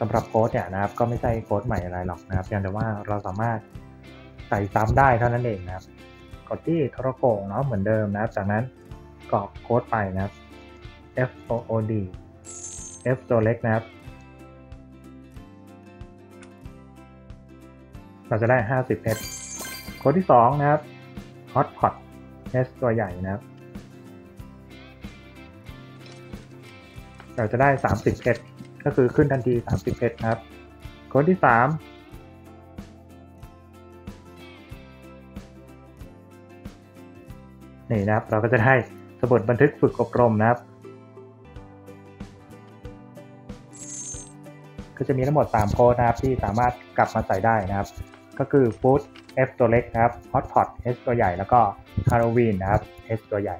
สำหรับโค้ดเนี่ยนะครับก็ไม่ใช่โค้ดใหม่อะไรหรอกนะครับเพียงแต่ว่าเราสามารถใส่ซ้ำได้เท่านั้นเองนะครับ กดที่ทรโขงเนาะเหมือนเดิมนะครับ จากนั้นกรอกโค้ดไปนะครับ F O O D F ตัวเล็กนะครับ เราจะได้ 50 เพชรโค้ดที่ 2 นะครับ Hotpot H ตัวใหญ่นะครับ เราจะได้ 30 เพชร ก็คือขึ้นทันที 30 เพชรครับโค้ดที่ 3 นี่นะครับ เราก็จะได้สมุดบันทึกฝึกอบรมนะครับ ก็จะมีทั้งหมด 3 โค้ดนะครับ ที่สามารถกลับมาใส่ได้นะครับ ก็คือ Food F ตัวเล็กนะครับ Hotpot H ตัวใหญ่แล้วก็ Halloween นะครับ H ตัวใหญ่